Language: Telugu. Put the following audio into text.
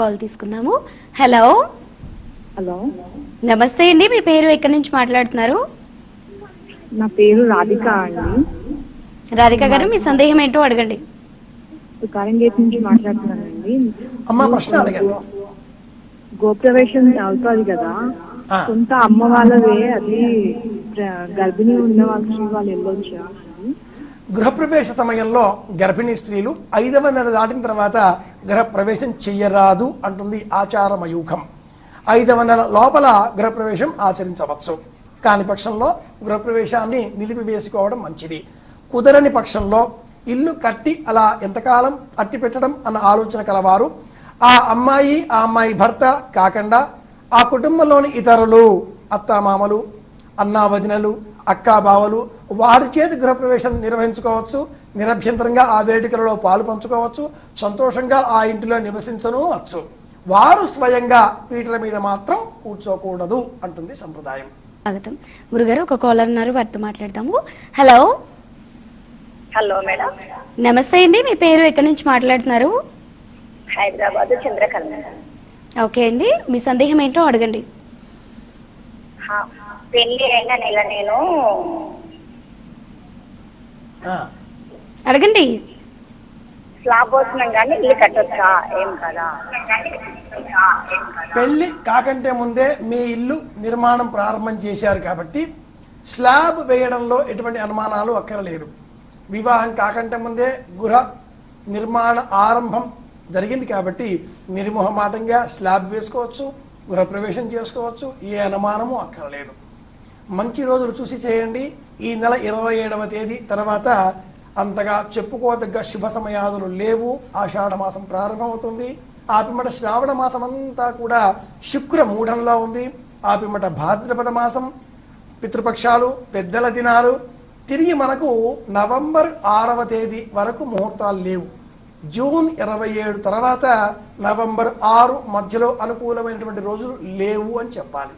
కాల్ తీసుకుందాము. హలో హలో నమస్తే అండి మీ పేరు ఎక్కడి నుంచి మాట్లాడుతున్నారు? నా పేరు రాధిక అండి. రాధిక గారు మీ సందేహం ఏంటో అడగండి. గేట్ నుంచి మాట్లాడుతున్నానండి. అమ్మ ప్రశ్న అడగండి. గోప్రవేశం అవుతుంది కదా. సొంత అమ్మ వాళ్ళవే అది గర్భిణీ ఉన్న వాళ్ళకి వాళ్ళు వెళ్ళొచ్చా గృహప్రవేశ సమయంలో గర్భిణీ స్త్రీలు ఐదవ నెల దాటిన తర్వాత గృహప్రవేశం చెయ్యరాదు అంటుంది ఆచారమయూఖం. ఐదవ నెల లోపల గృహప్రవేశం ఆచరించవచ్చు. కాని పక్షంలో గృహప్రవేశాన్ని నిలిపివేసుకోవడం మంచిది. కుదరని పక్షంలో ఇల్లు కట్టి అలా ఎంతకాలం అట్టి పెట్టడం అన్న ఆలోచన కలవారు. ఆ అమ్మాయి ఆ అమ్మాయి భర్త కాకుండా ఆ కుటుంబంలోని ఇతరులు అత్తామామలు అన్నా వదినలు అక్కా బావలు వారి చేతి గృహప్రవేశం నిర్వహించుకోవచ్చు. నిరభ్యంతరంగా ఆ వేడుకలలో పాలు పంచుకోవచ్చు. సంతోషంగా ఆ ఇంటిలో నివసించను వచ్చు వారు స్వయంగా పీటల మీద మాత్రం కూర్చోకూడదు అంటుంది సంప్రదాయం. స్వాగతం. గురుగారు ఒక కాలర్ ఉన్నారు. వారితో మాట్లాడతాము హలో హలో మేడం నమస్తే అండి. మీ పేరు ఎక్కడి నుంచి మాట్లాడుతున్నారు? హైదరాబాద్ చంద్రకళ ఓకే అండి. మీ సందేహం ఏంటో అడగండి. పెళ్ళి అయిన నెల నేను ఆ, అడగండి. స్లాబ్ పోతున్నాం కానీ ఇల్లు కట్టొచ్చా? ఏం కదా? పెళ్ళి కాకంటే ముందే మీ ఇల్లు నిర్మాణం ప్రారంభం చేశారు కాబట్టి స్లాబ్ వేయడంలో ఎటువంటి అనుమానాలు అక్కరలేదు. వివాహం కాకంటే ముందే గృహ నిర్మాణ ఆరంభం జరిగింది కాబట్టి నిర్మోహమాటంగా స్లాబ్ వేసుకోవచ్చు. గృహప్రవేశం చేసుకోవచ్చు. ఏ అనుమానము అక్కరలేదు. మంచి రోజులు చూసి చేయండి. ఈ నెల ఇరవై ఏడవ తేదీ తర్వాత అంతగా చెప్పుకోదగ్గ శుభ సమయాదులు లేవు. ఆషాఢ మాసం ప్రారంభమవుతుంది. ఆపిమట శ్రావణ మాసం అంతా కూడా శుక్ర మూఢంలో ఉంది. ఆపిమట భాద్రపద మాసం పితృపక్షాలు పెద్దల దినాలు తిరిగి మనకు నవంబర్ ఆరవ తేదీ వరకు ముహూర్తాలు లేవు. జూన్ ఇరవై ఏడు తర్వాత నవంబర్ ఆరు మధ్యలో అనుకూలమైనటువంటి రోజులు లేవు అని చెప్పాలి.